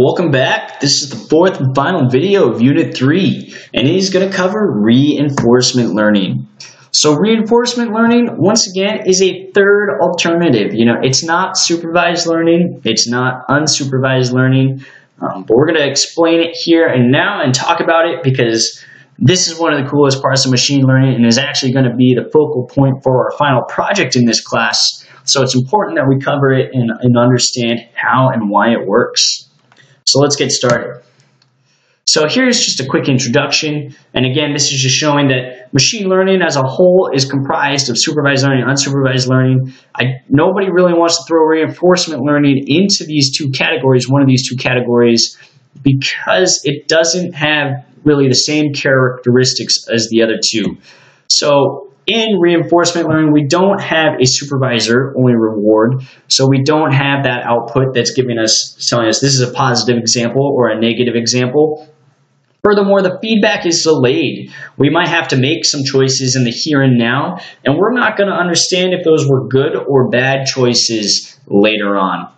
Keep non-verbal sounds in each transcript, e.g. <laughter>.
Welcome back. This is the fourth and final video of Unit 3, and it is going to cover reinforcement learning. So reinforcement learning, once again, is a third alternative. You know, it's not supervised learning, it's not unsupervised learning, um, but we're going to explain it here and now and talk about it because this is one of the coolest parts of machine learning and is actually going to be the focal point for our final project in this class. So it's important that we cover it and, and understand how and why it works. So let's get started. So here's just a quick introduction. And again, this is just showing that machine learning as a whole is comprised of supervised learning unsupervised learning. I, nobody really wants to throw reinforcement learning into these two categories, one of these two categories, because it doesn't have really the same characteristics as the other two. So in reinforcement learning, we don't have a supervisor only reward. So we don't have that output that's giving us, telling us this is a positive example or a negative example. Furthermore, the feedback is delayed. We might have to make some choices in the here and now, and we're not going to understand if those were good or bad choices later on.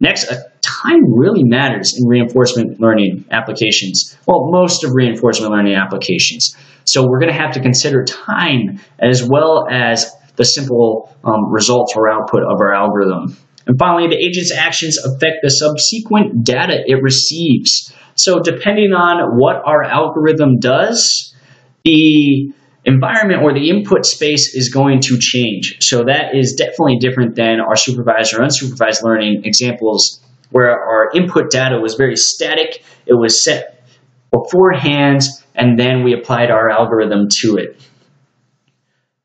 Next, time really matters in reinforcement learning applications. Well, most of reinforcement learning applications. So we're going to have to consider time as well as the simple um, results or output of our algorithm. And finally, the agent's actions affect the subsequent data it receives. So depending on what our algorithm does, the environment or the input space is going to change. So that is definitely different than our supervised or unsupervised learning examples where our input data was very static. It was set beforehand and then we applied our algorithm to it.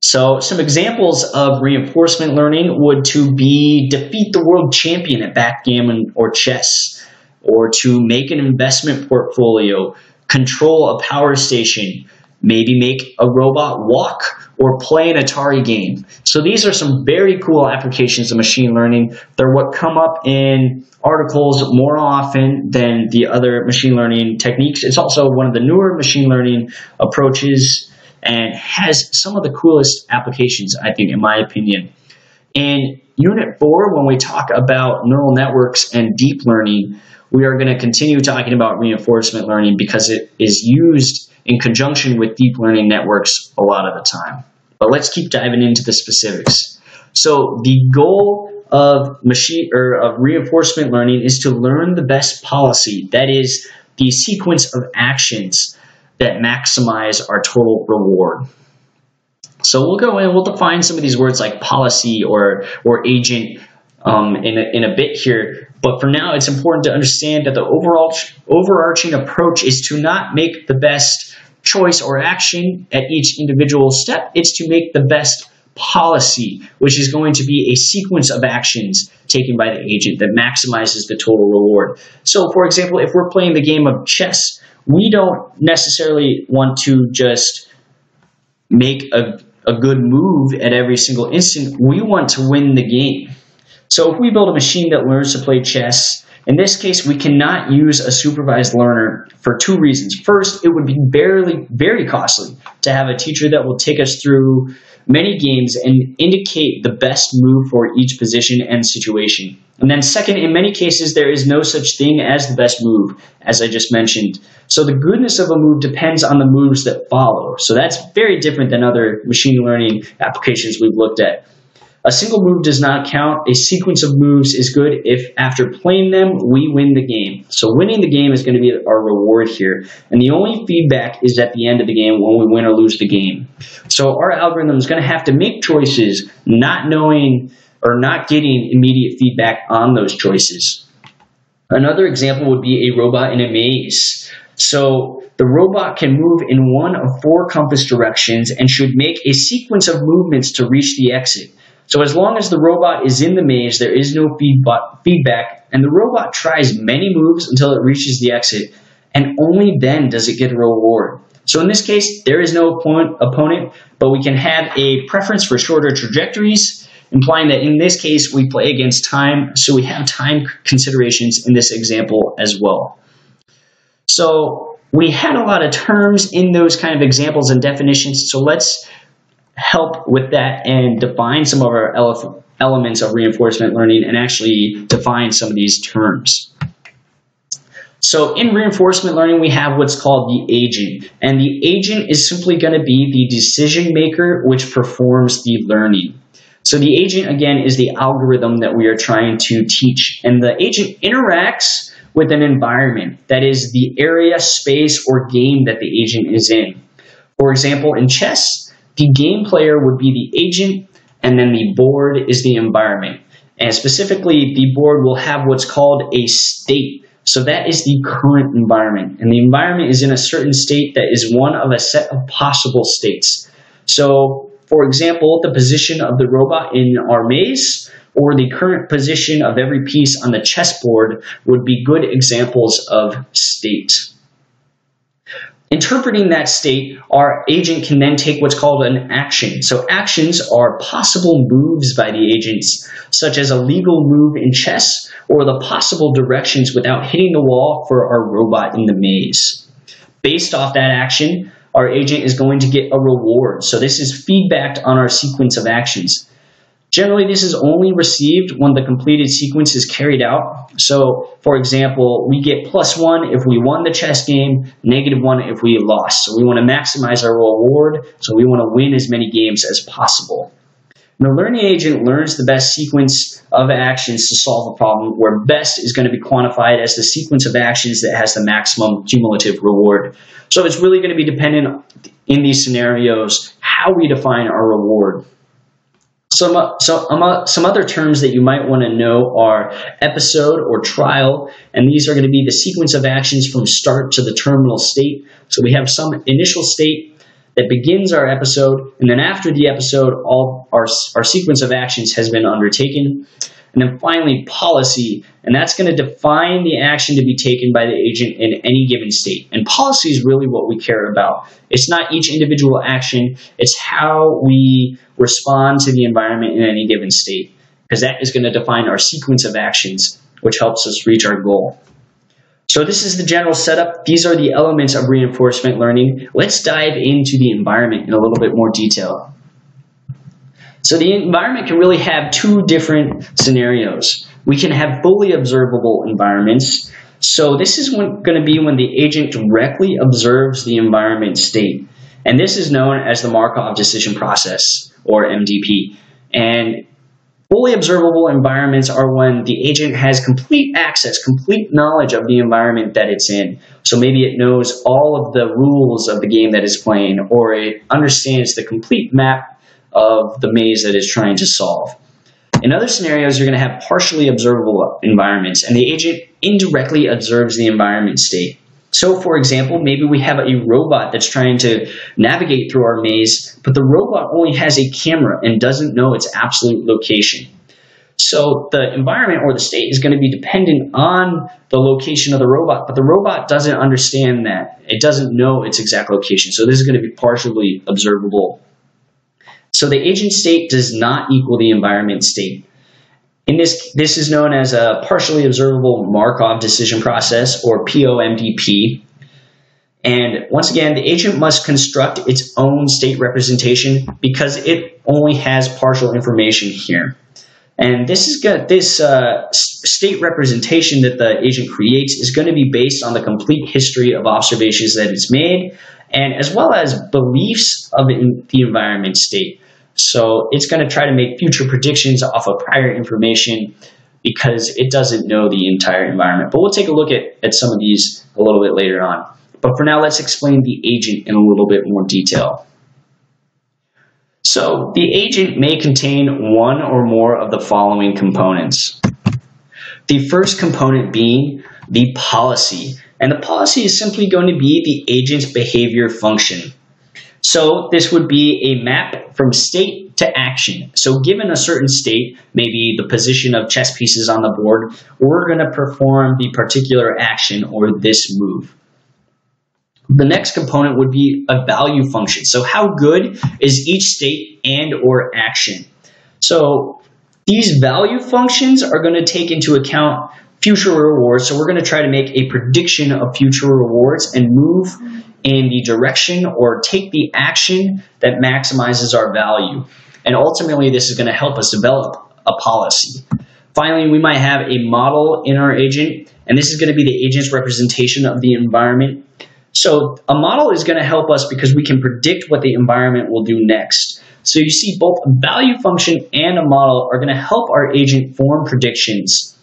So some examples of reinforcement learning would to be defeat the world champion at backgammon or chess, or to make an investment portfolio, control a power station, maybe make a robot walk or play an Atari game. So these are some very cool applications of machine learning. They're what come up in articles more often than the other machine learning techniques. It's also one of the newer machine learning approaches and has some of the coolest applications, I think, in my opinion. In Unit 4, when we talk about neural networks and deep learning, we are going to continue talking about reinforcement learning because it is used in conjunction with deep learning networks a lot of the time. But let's keep diving into the specifics. So the goal of machine or of reinforcement learning is to learn the best policy. That is the sequence of actions that maximize our total reward. So we'll go in, we'll define some of these words like policy or or agent um, in, a, in a bit here. But for now, it's important to understand that the overall overarching approach is to not make the best choice or action at each individual step. It's to make the best policy, which is going to be a sequence of actions taken by the agent that maximizes the total reward. So, for example, if we're playing the game of chess, we don't necessarily want to just make a, a good move at every single instant. We want to win the game. So if we build a machine that learns to play chess, in this case, we cannot use a supervised learner for two reasons. First, it would be barely, very costly to have a teacher that will take us through many games and indicate the best move for each position and situation. And then second, in many cases, there is no such thing as the best move, as I just mentioned. So the goodness of a move depends on the moves that follow. So that's very different than other machine learning applications we've looked at. A single move does not count. A sequence of moves is good if after playing them, we win the game. So winning the game is going to be our reward here. And the only feedback is at the end of the game when we win or lose the game. So our algorithm is going to have to make choices not knowing or not getting immediate feedback on those choices. Another example would be a robot in a maze. So the robot can move in one of four compass directions and should make a sequence of movements to reach the exit. So as long as the robot is in the maze, there is no feedback, and the robot tries many moves until it reaches the exit, and only then does it get a reward. So in this case, there is no opponent, but we can have a preference for shorter trajectories, implying that in this case, we play against time, so we have time considerations in this example as well. So we had a lot of terms in those kind of examples and definitions, so let's help with that and define some of our elements of reinforcement learning and actually define some of these terms. So in reinforcement learning, we have what's called the agent. And the agent is simply going to be the decision maker which performs the learning. So the agent, again, is the algorithm that we are trying to teach. And the agent interacts with an environment that is the area, space, or game that the agent is in. For example, in chess, the game player would be the agent, and then the board is the environment. And specifically, the board will have what's called a state. So that is the current environment. And the environment is in a certain state that is one of a set of possible states. So, for example, the position of the robot in our maze or the current position of every piece on the chessboard would be good examples of state. Interpreting that state, our agent can then take what's called an action. So actions are possible moves by the agents, such as a legal move in chess or the possible directions without hitting the wall for our robot in the maze. Based off that action, our agent is going to get a reward. So this is feedback on our sequence of actions. Generally, this is only received when the completed sequence is carried out. So, for example, we get plus one if we won the chess game, negative one if we lost. So we want to maximize our reward, so we want to win as many games as possible. And the learning agent learns the best sequence of actions to solve a problem, where best is going to be quantified as the sequence of actions that has the maximum cumulative reward. So it's really going to be dependent in these scenarios how we define our reward. Some, so, some other terms that you might want to know are episode or trial, and these are going to be the sequence of actions from start to the terminal state. So we have some initial state that begins our episode, and then after the episode, all our, our sequence of actions has been undertaken. And then finally, policy, and that's going to define the action to be taken by the agent in any given state. And policy is really what we care about. It's not each individual action, it's how we respond to the environment in any given state, because that is going to define our sequence of actions, which helps us reach our goal. So this is the general setup. These are the elements of reinforcement learning. Let's dive into the environment in a little bit more detail. So the environment can really have two different scenarios. We can have fully observable environments. So this is going to be when the agent directly observes the environment state. And this is known as the Markov decision process, or MDP. And fully observable environments are when the agent has complete access, complete knowledge of the environment that it's in. So maybe it knows all of the rules of the game that it's playing, or it understands the complete map of the maze that it's trying to solve. In other scenarios, you're going to have partially observable environments, and the agent indirectly observes the environment state. So, for example, maybe we have a robot that's trying to navigate through our maze, but the robot only has a camera and doesn't know its absolute location. So, the environment or the state is going to be dependent on the location of the robot, but the robot doesn't understand that. It doesn't know its exact location. So, this is going to be partially observable so the agent state does not equal the environment state. In this, this is known as a partially observable Markov decision process, or POMDP. And once again, the agent must construct its own state representation because it only has partial information here. And this is got this uh, state representation that the agent creates is going to be based on the complete history of observations that it's made, and as well as beliefs of the environment state. So it's going to try to make future predictions off of prior information because it doesn't know the entire environment. But we'll take a look at, at some of these a little bit later on. But for now, let's explain the agent in a little bit more detail. So the agent may contain one or more of the following components. The first component being the policy. And the policy is simply going to be the agent's behavior function. So this would be a map from state to action. So given a certain state, maybe the position of chess pieces on the board, we're going to perform the particular action or this move. The next component would be a value function. So how good is each state and or action? So these value functions are going to take into account future rewards. So we're going to try to make a prediction of future rewards and move in the direction or take the action that maximizes our value. And ultimately, this is going to help us develop a policy. Finally, we might have a model in our agent, and this is going to be the agent's representation of the environment. So a model is going to help us because we can predict what the environment will do next. So you see both a value function and a model are going to help our agent form predictions.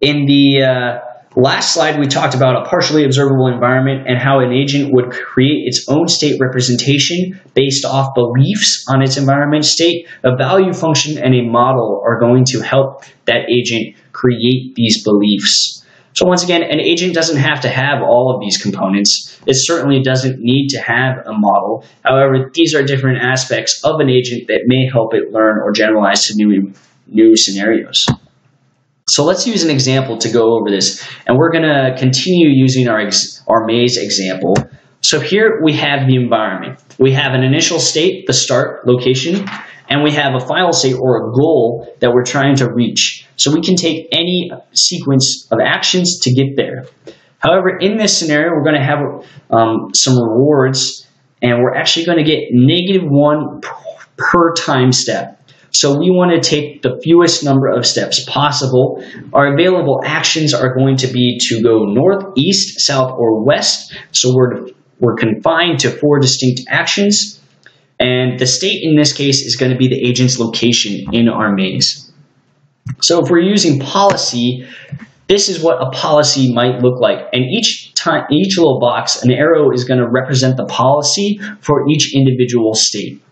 In the uh, last slide, we talked about a partially observable environment and how an agent would create its own state representation based off beliefs on its environment state. A value function and a model are going to help that agent create these beliefs. So once again, an agent doesn't have to have all of these components. It certainly doesn't need to have a model. However, these are different aspects of an agent that may help it learn or generalize to new, new scenarios. So let's use an example to go over this. And we're going to continue using our, our maze example. So here we have the environment. We have an initial state, the start location, and we have a final state or a goal that we're trying to reach. So we can take any sequence of actions to get there. However, in this scenario, we're going to have um, some rewards, and we're actually going to get negative one per time step. So we want to take the fewest number of steps possible. Our available actions are going to be to go north, east, south, or west. So we're, we're confined to four distinct actions. And the state in this case is going to be the agent's location in our maze. So if we're using policy, this is what a policy might look like. And each time, each little box, an arrow is going to represent the policy for each individual state.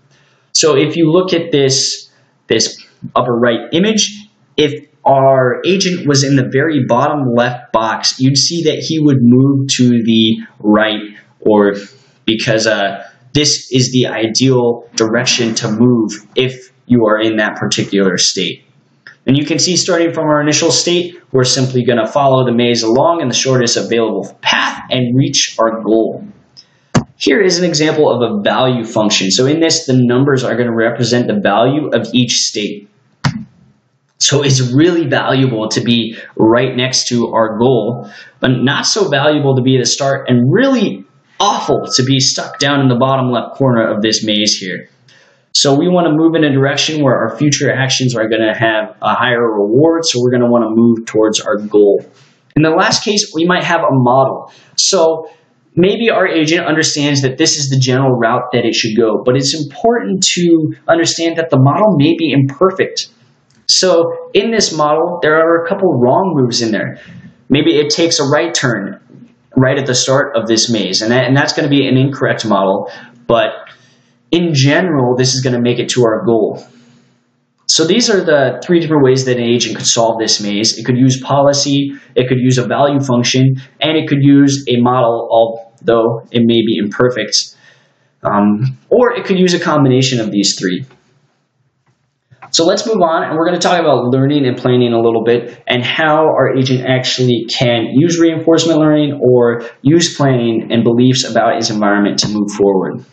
So if you look at this, this upper right image, if our agent was in the very bottom left box, you'd see that he would move to the right or because uh, this is the ideal direction to move if you are in that particular state. And you can see starting from our initial state, we're simply going to follow the maze along in the shortest available path and reach our goal. Here is an example of a value function. So in this, the numbers are going to represent the value of each state. So it's really valuable to be right next to our goal, but not so valuable to be at the start and really awful to be stuck down in the bottom left corner of this maze here. So we want to move in a direction where our future actions are going to have a higher reward, so we're going to want to move towards our goal. In the last case, we might have a model. So maybe our agent understands that this is the general route that it should go, but it's important to understand that the model may be imperfect. So in this model, there are a couple wrong moves in there. Maybe it takes a right turn right at the start of this maze. And, that, and that's going to be an incorrect model, but in general, this is going to make it to our goal. So these are the three different ways that an agent could solve this maze. It could use policy, it could use a value function, and it could use a model, although it may be imperfect. Um, or it could use a combination of these three. So let's move on, and we're going to talk about learning and planning a little bit, and how our agent actually can use reinforcement learning or use planning and beliefs about his environment to move forward.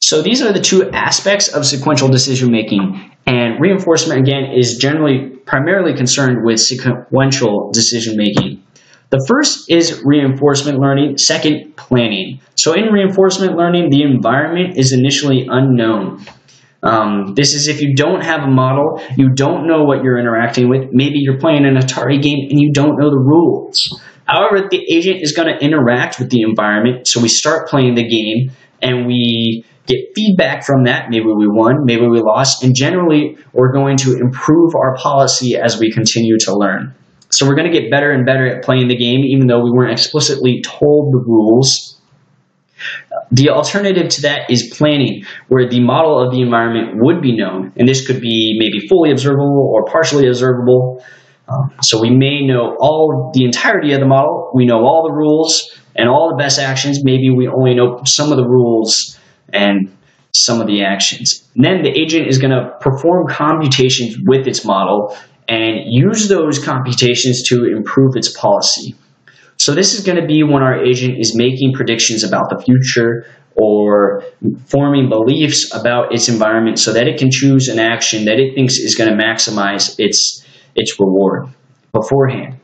So these are the two aspects of sequential decision making, and reinforcement, again, is generally primarily concerned with sequential decision making. The first is reinforcement learning, second, planning. So in reinforcement learning, the environment is initially unknown. Um, this is if you don't have a model, you don't know what you're interacting with. Maybe you're playing an Atari game and you don't know the rules. However, the agent is going to interact with the environment. So we start playing the game and we get feedback from that. Maybe we won, maybe we lost. And generally, we're going to improve our policy as we continue to learn. So we're going to get better and better at playing the game, even though we weren't explicitly told the rules the alternative to that is planning, where the model of the environment would be known, and this could be maybe fully observable or partially observable. Um, so we may know all the entirety of the model, we know all the rules and all the best actions. Maybe we only know some of the rules and some of the actions. And then the agent is going to perform computations with its model and use those computations to improve its policy. So this is going to be when our agent is making predictions about the future or forming beliefs about its environment so that it can choose an action that it thinks is going to maximize its its reward beforehand.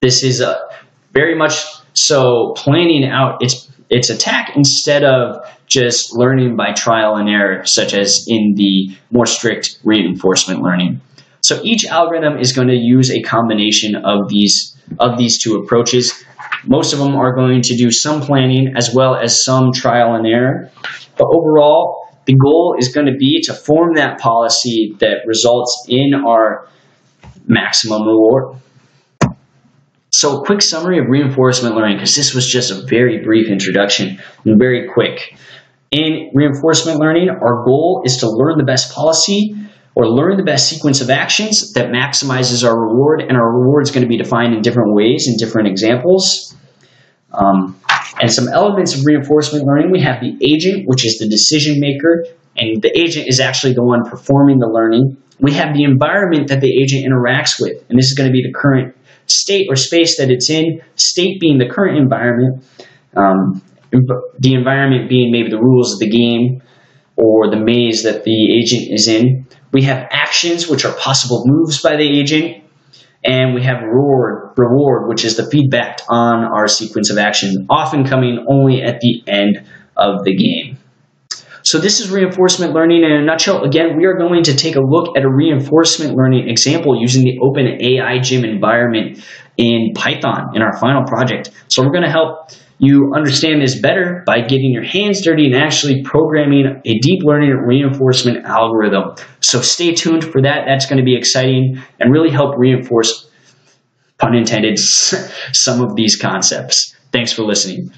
This is a very much so planning out its its attack instead of just learning by trial and error, such as in the more strict reinforcement learning. So each algorithm is going to use a combination of these of these two approaches. Most of them are going to do some planning as well as some trial and error. But overall, the goal is going to be to form that policy that results in our maximum reward. So a quick summary of reinforcement learning, because this was just a very brief introduction and very quick. In reinforcement learning, our goal is to learn the best policy or learn the best sequence of actions that maximizes our reward, and our reward is going to be defined in different ways in different examples. Um, and some elements of reinforcement learning, we have the agent, which is the decision maker, and the agent is actually the one performing the learning. We have the environment that the agent interacts with, and this is going to be the current state or space that it's in, state being the current environment, um, the environment being maybe the rules of the game or the maze that the agent is in. We have actions, which are possible moves by the agent. And we have reward, reward, which is the feedback on our sequence of action, often coming only at the end of the game. So this is reinforcement learning in a nutshell. Again, we are going to take a look at a reinforcement learning example using the Open AI Gym environment in Python in our final project. So we're going to help you understand this better by getting your hands dirty and actually programming a deep learning reinforcement algorithm. So stay tuned for that. That's going to be exciting and really help reinforce, pun intended, <laughs> some of these concepts. Thanks for listening.